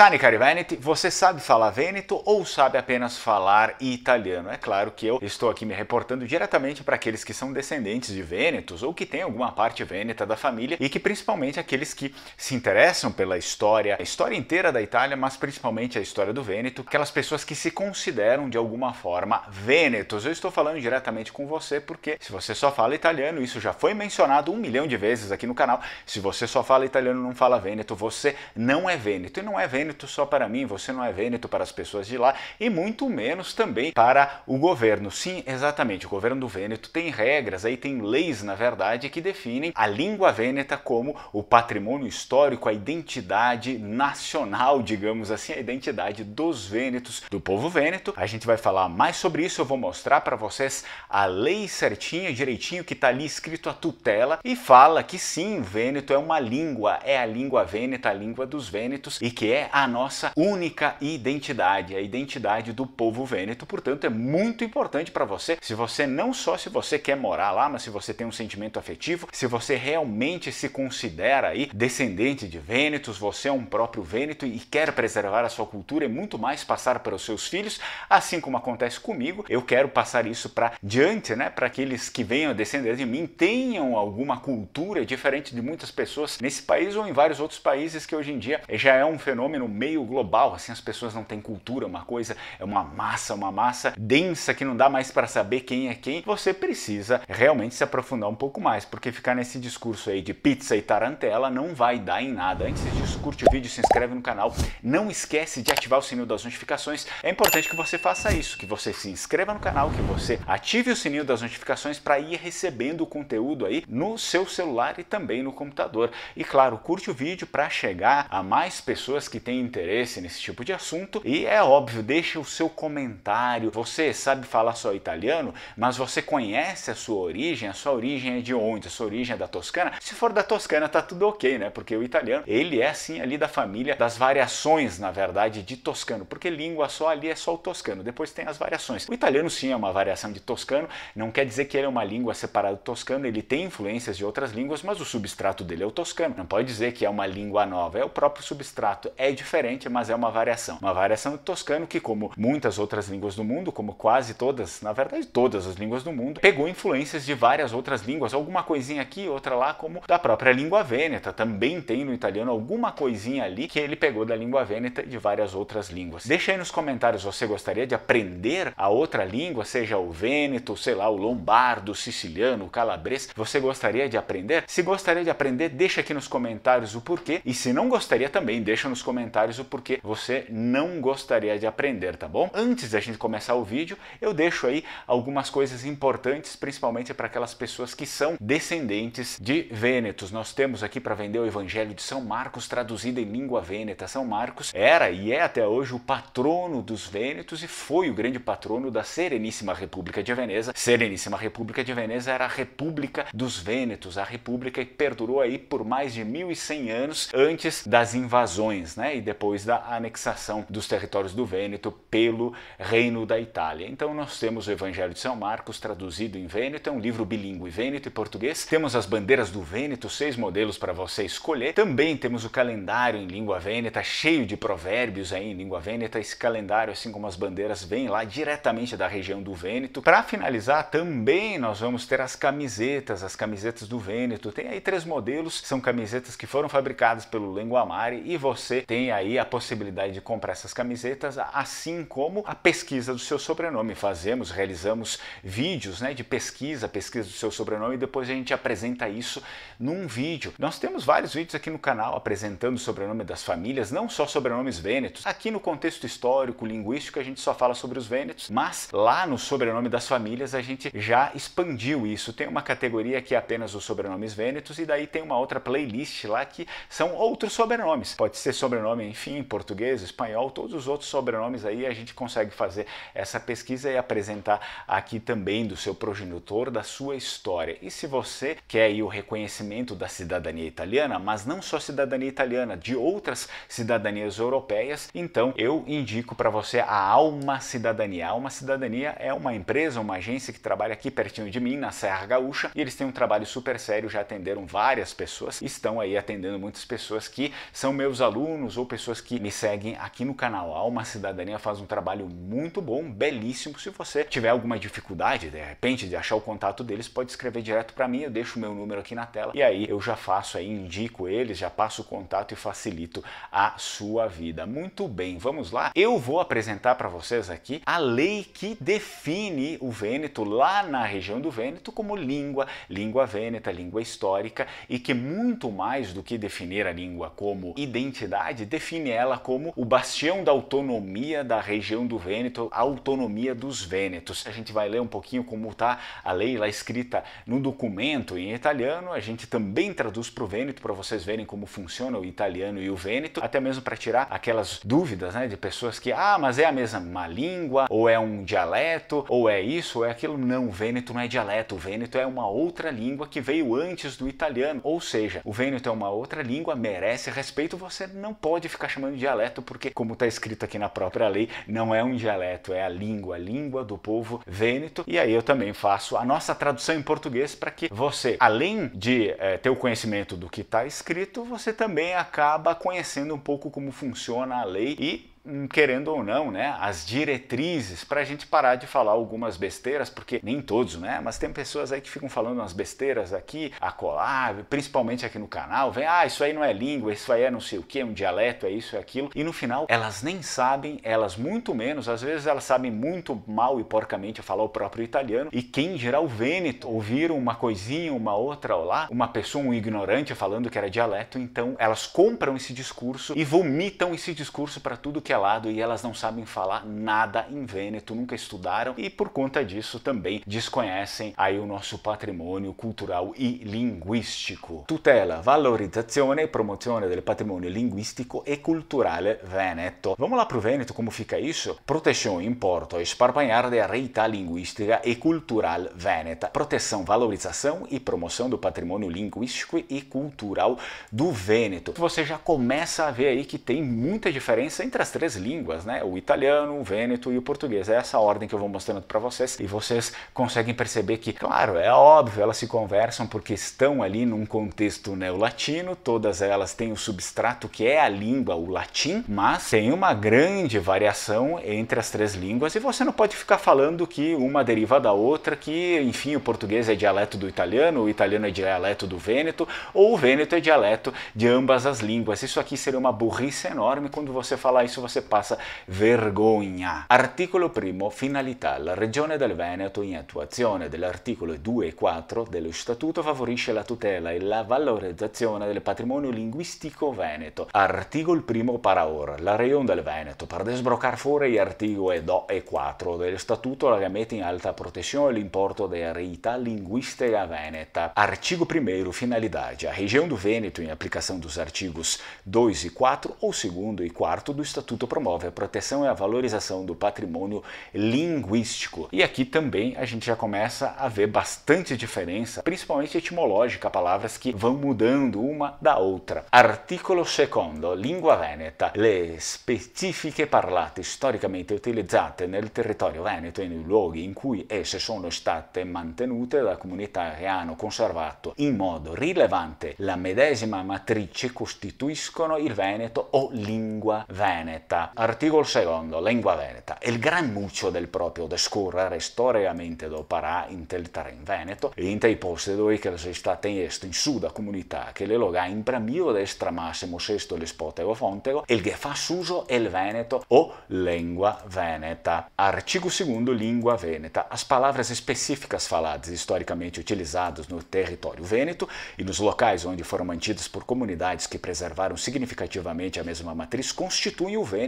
Sani cari Veneti, você sabe falar Vêneto ou sabe apenas falar italiano? É claro que eu estou aqui me reportando diretamente para aqueles que são descendentes de Vênetos ou que têm alguma parte vêneta da família e que principalmente aqueles que se interessam pela história, a história inteira da Itália, mas principalmente a história do Vêneto, aquelas pessoas que se consideram de alguma forma vênetos. Eu estou falando diretamente com você porque se você só fala italiano, isso já foi mencionado um milhão de vezes aqui no canal. Se você só fala italiano e não fala vêneto, você não é vêneto e não é vêneto só para mim, você não é vêneto para as pessoas de lá e muito menos também para o governo. Sim, exatamente, o governo do Vêneto tem regras, aí tem leis, na verdade, que definem a língua vêneta como o patrimônio histórico, a identidade nacional, digamos assim, a identidade dos vênetos, do povo vêneto. A gente vai falar mais sobre isso, eu vou mostrar para vocês a lei certinha, direitinho, que está ali escrito a tutela e fala que sim, vêneto é uma língua, é a língua vêneta, a língua dos vênetos e que é a nossa única identidade, a identidade do povo vêneto. Portanto, é muito importante para você, se você não só se você quer morar lá, mas se você tem um sentimento afetivo, se você realmente se considera aí descendente de vênetos, você é um próprio vêneto e quer preservar a sua cultura e muito mais passar para os seus filhos, assim como acontece comigo, eu quero passar isso para diante, né, para aqueles que venham descender de mim, tenham alguma cultura diferente de muitas pessoas nesse país ou em vários outros países que hoje em dia já é um fenômeno meio global, assim as pessoas não têm cultura, uma coisa é uma massa, uma massa densa que não dá mais para saber quem é quem. Você precisa realmente se aprofundar um pouco mais, porque ficar nesse discurso aí de pizza e tarantela não vai dar em nada. Antes disso, curte o vídeo, se inscreve no canal, não esquece de ativar o sininho das notificações. É importante que você faça isso, que você se inscreva no canal, que você ative o sininho das notificações para ir recebendo o conteúdo aí no seu celular e também no computador. E claro, curte o vídeo para chegar a mais pessoas que têm interesse nesse tipo de assunto. E é óbvio, deixa o seu comentário. Você sabe falar só italiano, mas você conhece a sua origem? A sua origem é de onde? A sua origem é da Toscana? Se for da Toscana, tá tudo ok, né? Porque o italiano, ele é assim ali da família das variações, na verdade, de toscano, porque língua só ali é só o toscano, depois tem as variações. O italiano sim é uma variação de toscano, não quer dizer que ele é uma língua separada do toscano, ele tem influências de outras línguas, mas o substrato dele é o toscano. Não pode dizer que é uma língua nova, é o próprio substrato, é diferente, mas é uma variação. Uma variação do toscano que, como muitas outras línguas do mundo, como quase todas, na verdade todas as línguas do mundo, pegou influências de várias outras línguas, alguma coisinha aqui, outra lá, como da própria língua vêneta. Também tem no italiano alguma coisinha ali que ele pegou da língua vêneta e de várias outras línguas. Deixa aí nos comentários, você gostaria de aprender a outra língua, seja o vêneto, sei lá, o lombardo, o siciliano, o calabrês, você gostaria de aprender? Se gostaria de aprender, deixa aqui nos comentários o porquê. E se não gostaria também, deixa nos comentários o porquê você não gostaria de aprender, tá bom? Antes da gente começar o vídeo, eu deixo aí algumas coisas importantes, principalmente para aquelas pessoas que são descendentes de vênetos. Nós temos aqui para vender o Evangelho de São Marcos traduzido em língua vêneta. São Marcos era e é até hoje o patrono dos vênetos e foi o grande patrono da Sereníssima República de Veneza. Sereníssima República de Veneza era a República dos Vênetos, a república que perdurou aí por mais de 1100 anos antes das invasões, né, e depois da anexação dos territórios do Vêneto pelo Reino da Itália. Então nós temos o Evangelho de São Marcos traduzido em Vêneto, é um livro bilíngue Vêneto e português. Temos as bandeiras do Vêneto, seis modelos para você escolher. Também temos o calendário em língua vêneta, cheio de provérbios aí em língua vêneta. Esse calendário, assim como as bandeiras, vem lá diretamente da região do Vêneto. Para finalizar, também nós vamos ter as camisetas, as camisetas do Vêneto. Tem aí três modelos, são camisetas que foram fabricadas pelo Lenguamare e você tem aí a possibilidade de comprar essas camisetas, assim como a pesquisa do seu sobrenome. Fazemos, realizamos vídeos né, de pesquisa, pesquisa do seu sobrenome e depois a gente apresenta isso num vídeo. Nós temos vários vídeos aqui no canal apresentando o sobrenome das famílias, não só sobrenomes vênetos. Aqui no contexto histórico, linguístico, a gente só fala sobre os vênetos, mas lá no sobrenome das famílias a gente já expandiu isso. Tem uma categoria que é apenas os sobrenomes vênetos e daí tem uma outra playlist lá que são outros sobrenomes. Pode ser sobrenome, enfim, em português, espanhol, todos os outros sobrenomes aí a gente consegue fazer essa pesquisa e apresentar aqui também do seu progenitor, da sua história. E se você quer o reconhecimento da cidadania italiana, mas não só cidadania italiana, de outras cidadanias europeias, então eu indico para você a Alma Cidadania. A Alma Cidadania é uma empresa, uma agência que trabalha aqui pertinho de mim, na Serra Gaúcha, e eles têm um trabalho super sério, já atenderam várias pessoas, estão aí atendendo muitas pessoas que são meus alunos ou pessoas que me seguem aqui no canal. Alma Cidadania faz um trabalho muito bom, belíssimo. Se você tiver alguma dificuldade, de repente, de achar o contato deles, pode escrever direto para mim, eu deixo o meu número aqui na tela e aí eu já faço aí, indico eles, já passo o contato e facilito a sua vida. Muito bem, vamos lá? Eu vou apresentar para vocês aqui a lei que define o Vêneto lá na região do Vêneto como língua, língua vêneta, língua histórica e que muito mais do que definir a língua como identidade, define ela como o bastião da autonomia da região do Vêneto, a autonomia dos vênetos. A gente vai ler um pouquinho como está a lei lá escrita no documento em italiano, a gente também traduz para o Vêneto para vocês verem como funciona o italiano e o Vêneto, até mesmo para tirar aquelas dúvidas né, de pessoas que, ah, mas é a mesma língua, ou é um dialeto, ou é isso, ou é aquilo. Não, o Vêneto não é dialeto, o Vêneto é uma outra língua que veio antes do italiano, ou seja, o Vêneto é uma outra língua, merece respeito, você não pode ficar chamando de dialeto, porque, como está escrito aqui na própria lei, não é um dialeto, é a língua, a língua do povo vêneto. E aí eu também faço a nossa tradução em português para que você, além de é, ter o conhecimento do que está escrito, você também acaba conhecendo um pouco como funciona a lei e querendo ou não, né, as diretrizes para a gente parar de falar algumas besteiras, porque nem todos, né, mas tem pessoas aí que ficam falando umas besteiras aqui, acolá, principalmente aqui no canal, vem, ah, isso aí não é língua, isso aí é não sei o que, um dialeto, é isso, é aquilo, e no final elas nem sabem, elas muito menos, às vezes elas sabem muito mal e porcamente falar o próprio italiano, e quem dirá o Vêneto, ouviram uma coisinha, uma outra lá, uma pessoa, um ignorante falando que era dialeto, então elas compram esse discurso e vomitam esse discurso para tudo que que é lado e elas não sabem falar nada em Vêneto, nunca estudaram e por conta disso também desconhecem aí o nosso patrimônio cultural e linguístico. Tutela, valorizzazione e promozione del patrimonio linguistico e culturale veneto. Vamos lá para o Vêneto, como fica isso? Proteção, importo e esparpanhar da reita linguística e cultural veneta. Proteção, valorização e promoção do patrimônio linguístico e cultural do Vêneto. Você já começa a ver aí que tem muita diferença entre as três línguas, né? O italiano, o vêneto e o português. É essa ordem que eu vou mostrando para vocês e vocês conseguem perceber que, claro, é óbvio, elas se conversam porque estão ali num contexto neolatino, todas elas têm o substrato que é a língua, o latim, mas tem uma grande variação entre as três línguas e você não pode ficar falando que uma deriva da outra, que, enfim, o português é dialeto do italiano, o italiano é dialeto do vêneto, ou o vêneto é dialeto de ambas as línguas. Isso aqui seria uma burrice enorme quando você falar isso você passa vergogna. Articolo primo, finalità. La Regione del Veneto, in attuazione dell'articolo 2 e 4 dello Statuto, favorisce la tutela e la valorizzazione del patrimonio linguistico veneto. Articolo primo para ora. La Regione del Veneto, para desblocar fuori gli articoli 2 e 4 dello Statuto, la mette in alta protezione l'importo da realtà linguística veneta. Artigo 1 finalidade. A região do Vêneto, em aplicação dos artigos 2 e 4 ou 2 e 4 do Estatuto Estatuto promove a proteção e a valorização do patrimônio linguístico. E aqui também a gente já começa a ver bastante diferença, principalmente etimológica, palavras que vão mudando uma da outra. Articolo secondo, lingua veneta. Le specifiche parlate storicamente utilizzate nel territorio veneto e nei luoghi in cui esse sono state mantenute da comunità che hanno conservato in modo rilevante la medesima matrice costituiscono il veneto o lingua veneta veneta. Articolo secondo, lingua veneta. Il gran muccio del proprio descorrere storicamente do parà in tel terreno veneto e in tei posti dove che si sta tenesto in su da comunità che le loga in bramio destra massimo sesto l'espotego fontego il che fa suso il veneto o lingua veneta. Artigo segundo, lingua veneta. As palavras específicas faladas historicamente utilizadas no território vêneto e nos locais onde foram mantidas por comunidades que preservaram significativamente a mesma matriz constituem o vêneto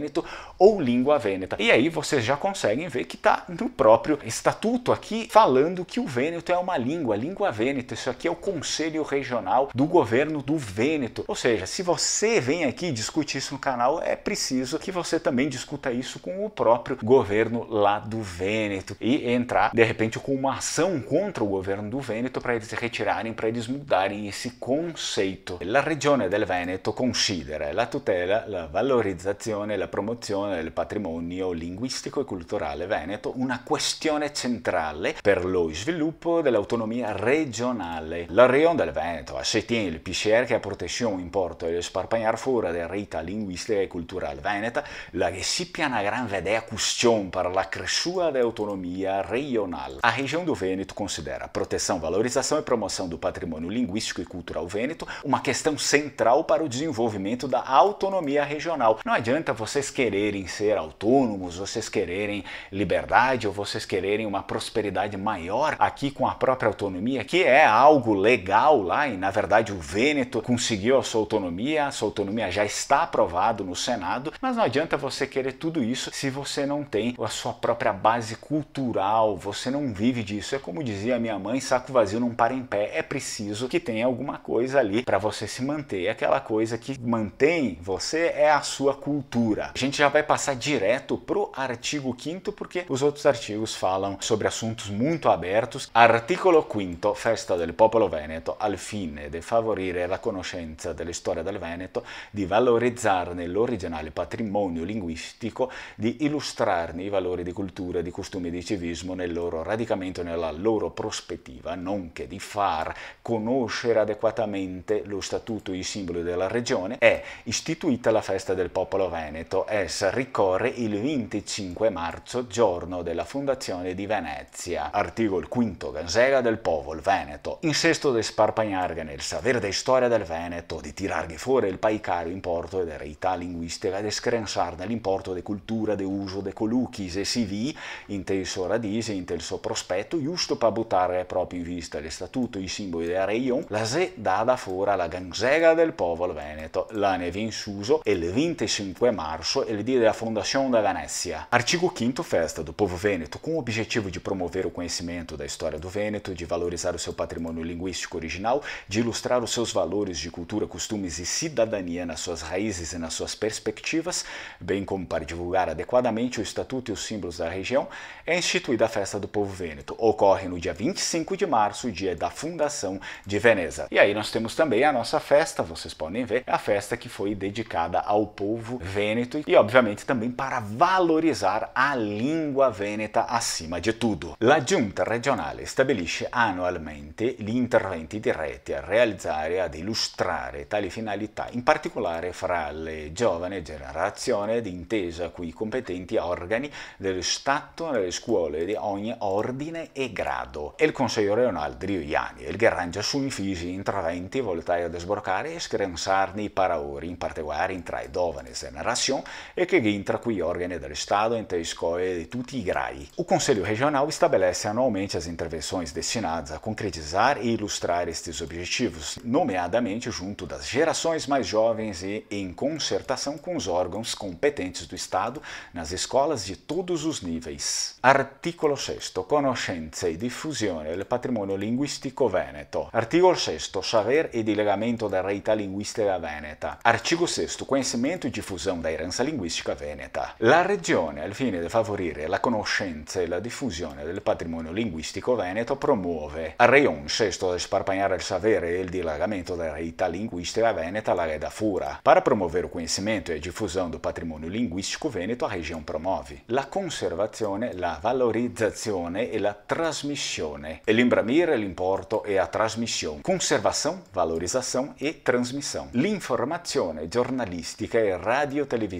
ou língua vêneta. E aí vocês já conseguem ver que está no próprio estatuto aqui falando que o vêneto é uma língua, língua vêneta. Isso aqui é o Conselho Regional do Governo do Vêneto. Ou seja, se você vem aqui e discute isso no canal, é preciso que você também discuta isso com o próprio governo lá do Vêneto e entrar de repente com uma ação contra o governo do Vêneto para eles retirarem, para eles mudarem esse conceito. La Regione del Veneto considera la tutela, la valorizzazione la promozione del patrimonio linguistico e culturale veneto una questione centrale per lo sviluppo dell'autonomia regionale. La Région del Veneto a soutient le PCR che a protezione importa e sparpagnar fuori della realtà linguistica e culturale veneta, la recipia una gran vedea questione per la crescita da autonomia regional. A região do Vêneto considera proteção, valorização e promoção do patrimônio linguístico e cultural vêneto uma questão central para o desenvolvimento da autonomia regional. Não adianta vocês quererem ser autônomos, vocês quererem liberdade ou vocês quererem uma prosperidade maior aqui com a própria autonomia, que é algo legal lá e na verdade o Vêneto conseguiu a sua autonomia, a sua autonomia já está aprovado no Senado, mas não adianta você querer tudo isso se você não tem a sua própria base cultural, você não vive disso. É como dizia minha mãe, saco vazio não para em pé. É preciso que tenha alguma coisa ali para você se manter. Aquela coisa que mantém você é a sua cultura. A gente já vai passar direto pro artigo 5 porque os outros artigos falam sobre assuntos muito abertos. Articolo 5 Festa del Popolo Veneto al fine di favorire la conoscenza della storia del Veneto, di valorizzarne l'originale patrimonio linguistico, di illustrarne i valori di cultura, di costumi e di civismo nel loro radicamento e nella loro prospettiva, nonché di far conoscere adeguatamente lo statuto e i simboli della regione, è istituita la festa del popolo veneto. Essa ricorre il 25 marzo, giorno della fondazione di Venezia. Articolo 5 Gansega del popolo veneto. In sesto di sparpagnarghe nel sapere di storia del Veneto, di tirarghe fuori il paicario importo ed eredità linguistica e di scrensarne l'importo di cultura, di uso, di coluchis e CV, in te il suo radise, in te il suo prospetto, giusto per buttare proprio in vista il statuto, i simboli della regione, la se dà fuori la Gansega del popolo veneto. La ne viene suso il 25 marzo, il dia della fondazione da Venezia. Artigo 5 Festa do Povo Vêneto, com o objetivo de promover o conhecimento da história do Vêneto, de valorizar o seu patrimônio linguístico original, de ilustrar os seus valores de cultura, costumes e cidadania nas suas raízes e nas suas perspectivas, bem como para divulgar adequadamente o estatuto e os símbolos da região, é instituída a Festa do Povo Vêneto. Ocorre no dia 25 de março, dia da fundação de Veneza. E aí nós temos também a nossa festa, vocês podem ver, a festa que foi dedicada ao povo vêneto e obviamente também para valorizar a língua vêneta acima de tudo. La Giunta regionale stabilisce annualmente gli interventi diretti a realizzare e ad illustrare tali finalità, in particolare fra le giovani generazioni d'intesa con i competenti organi dello Stato nelle scuole di ogni ordine e grado. E il Consiglio regionale di Riuiani, il che arrangia sui fisi interventi volti a sbloccare e scrensarne i paraori, in particolare tra i giovani generazioni e che entra qui dello Stato in te scuole di tutti i gradi. O Conselho Regional estabelece anualmente as intervenções destinadas a concretizar e ilustrar estes objetivos, nomeadamente junto das gerações mais jovens e em concertação com os órgãos competentes do Estado nas escolas de todos os níveis. Articolo 6. Conoscenza e diffusione del patrimonio linguistico veneto. Articolo 6. Saber e dilegamento da realtà linguistica veneta. Artigo 6. Conhecimento e diffusão da herança linguistica veneta. La Regione, al fine di favorire la conoscenza e la diffusione del patrimonio linguistico veneto, promuove a Rayon 6 di sparpagnare il sapere e il dilagamento da realtà linguistica veneta la Reda Fura. Para promover o conhecimento e a difusão do patrimônio linguístico veneto, a região promove la conservazione, la valorizzazione e la trasmissione. E l'imbramire, l'importo e a trasmissione. Conservação, valorização e transmissão. L'informazione giornalistica e radiotelevisiva.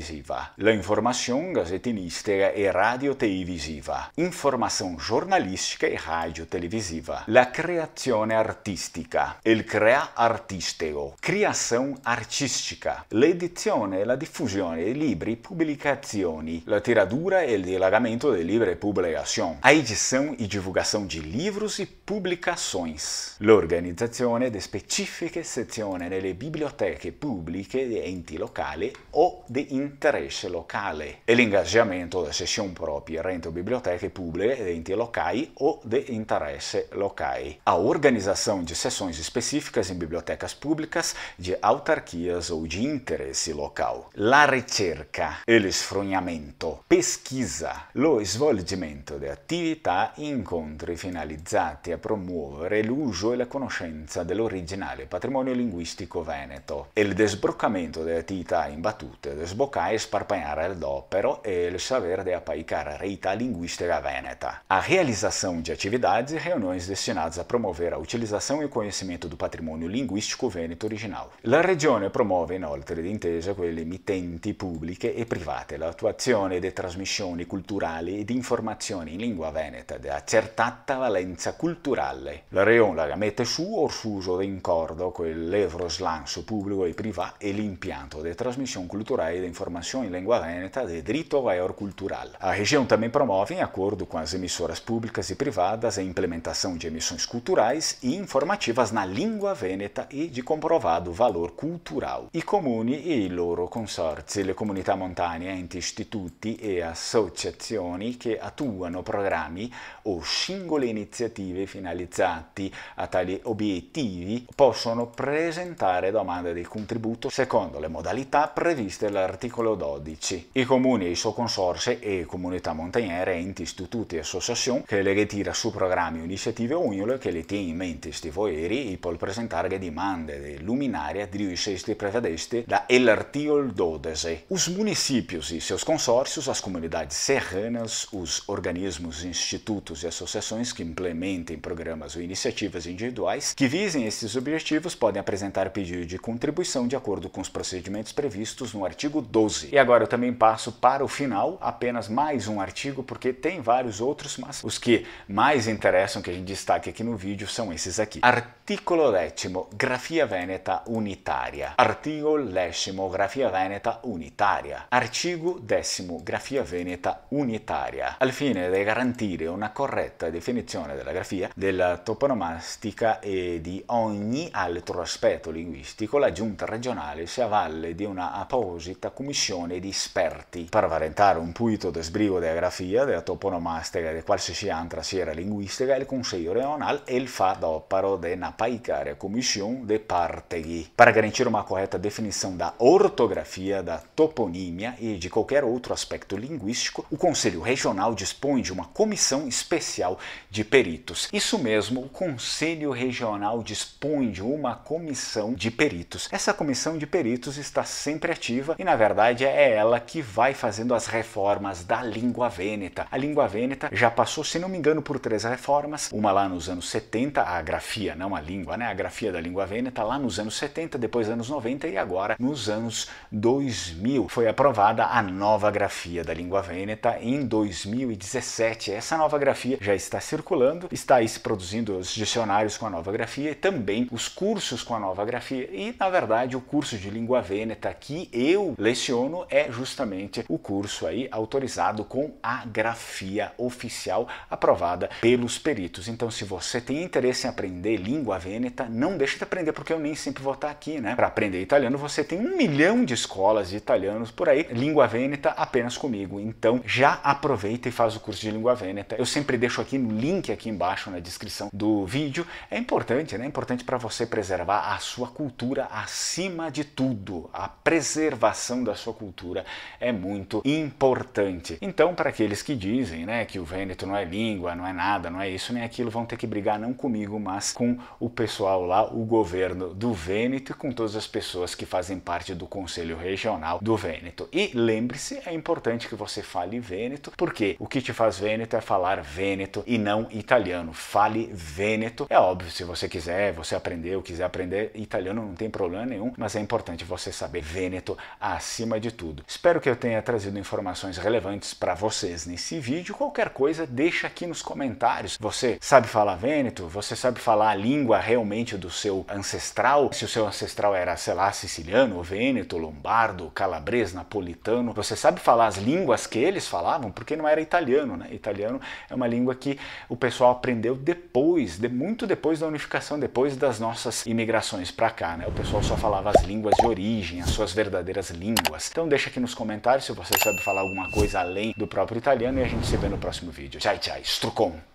La informazione gazettinistica e radiotelevisiva. Informação jornalistica e radiotelevisiva. La creazione artistica. Il crea artistico. Criação artistica. L'edizione e la diffusione di libri pubblicazioni. La tiratura e il dilagamento di libri e pubblicazioni. A edição e divulgação de livros e publicações. L'organizzazione di specifiche sezioni nelle biblioteche pubbliche di enti locali o di interesse locale. E l'ingaggiamento di sessioni proprie rente biblioteche pubbliche di enti locali o di interesse locali. A organização de sessões específicas em bibliotecas públicas de autarquias ou de interesse local. La ricerca, il sfrugnamento, pesquisa, lo svolgimento di attività e incontri finalizzati a promuovere l'uso e la conoscenza dell'originale patrimonio linguistico veneto, e il desbroccamento delle attività imbattute, desbloccate tocar esparpanhar il dopero e il saber de apaicar a reita linguística veneta. A realização de atividades e reuniões destinadas a promover a utilização e o conhecimento do patrimônio linguístico veneto original. La Regione promuove inoltre, d'intesa con le emittenti pubbliche e private, l'attuazione di trasmissioni culturali e di informazioni in lingua veneta di accertata valenza culturale. La Regione la mette su orsuso d'incordo con l'evro slancio pubblico e privato e l'impianto di trasmissione culturale e di informazioni in lingua veneta di diritto maior cultural. A região também promove, em acordo com as emissoras públicas e privadas, a implementação de emissões culturais e informativas na língua veneta e de comprovado valor cultural. I comuni e i loro consorzi, le comunità montane, enti, istituti e associazioni che attuano programmi o singole iniziative finalizzati a tali obiettivi possono presentare domande di contributo secondo le modalità previste dall'articolo 12. I comuni e i suoi consorzi e comunità montagnere, enti, istituti e associazioni che le ritira su programmi o iniziative ognule che le tiene in mente sti voeri e può presentare domande di luminaria dirigiste prevedeste da l'articolo 12. Os municípios e seus consórcios, as comunidades serranas, os organismos, institutos e associações que implementem programas ou iniciativas individuais que visem esses objetivos podem apresentar pedido de contribuição de acordo com os procedimentos previstos no artigo 12. E agora eu também passo para o final apenas mais um artigo, porque tem vários outros, mas os que mais interessam que a gente destaque aqui no vídeo são esses aqui. Articolo décimo, grafia veneta unitária. Articolo décimo, grafia veneta unitaria. Artigo décimo, grafia veneta unitaria. Al fine di garantire una corretta definizione della grafia, della toponomastica e di ogni altro aspetto linguistico, la giunta regionale si avvalle di una apposita commissione di esperti per valentare un de sbrigo della grafia, della toponomastica e di qualsiasi altra sera linguistica, il Consiglio regionale e il fa d'opero de una paicaria commissione de parteghi. Para garantir uma correta definição da ortografia, da toponímia e de qualquer outro aspecto linguístico, o Conselho Regional dispõe de uma comissão especial de peritos. Isso mesmo, o Conselho Regional dispõe de uma comissão de peritos. Essa comissão de peritos está sempre ativa e, na verdade, é ela que vai fazendo as reformas da língua vêneta. A língua vêneta já passou, se não me engano, por três reformas, uma lá nos anos 70, a grafia, não a língua, né? A grafia da língua vêneta lá nos anos 70, depois anos 90 e agora nos anos 2000. Foi aprovada a nova grafia da língua vêneta em 2017. Essa nova grafia já está circulando, está aí se produzindo os dicionários com a nova grafia e também os cursos com a nova grafia. E, na verdade, o curso de língua vêneta que eu leciono é justamente o curso aí autorizado com a grafia oficial aprovada pelos peritos. Então, se você tem interesse em aprender língua vêneta, não deixe de aprender, porque eu nem sempre vou estar aqui, né? Para aprender italiano, você tem um milhão de escolas de italianos por aí, língua vêneta apenas comigo. Então, já aproveita e faz o curso de língua vêneta. Eu sempre deixo aqui no link aqui embaixo na descrição do vídeo. É importante, né? É importante para você preservar a sua cultura acima de tudo. A preservação da sua cultura é muito importante. Então, para aqueles que dizem, né, que o vêneto não é língua, não é nada, não é isso nem aquilo, vão ter que brigar não comigo, mas com o pessoal lá, o governo do Vêneto e com todas as pessoas que fazem parte do Conselho Regional do Vêneto. E lembre-se, é importante que você fale Vêneto, porque o que te faz Vêneto é falar Vêneto e não italiano. Fale Vêneto. É óbvio, se você quiser, você aprendeu, quiser aprender italiano, não tem problema nenhum, mas é importante você saber Vêneto acima de tudo. Espero que eu tenha trazido informações relevantes para vocês nesse vídeo. Qualquer coisa, deixa aqui nos comentários. Você sabe falar Vêneto? Você sabe falar a língua realmente do seu ancestral? Se o seu ancestral era, sei lá, siciliano, vêneto, lombardo, calabres, napolitano, você sabe falar as línguas que eles falavam? Porque não era italiano, né? Italiano é uma língua que o pessoal aprendeu depois, de, muito depois da unificação, depois das nossas imigrações para cá, né? O pessoal só falava as línguas de origem, as suas verdadeiras línguas. Então deixa aqui nos comentários se você sabe falar alguma coisa além do próprio italiano e a gente se vê no próximo vídeo. Tchau, tchau. Strucon!